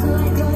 good.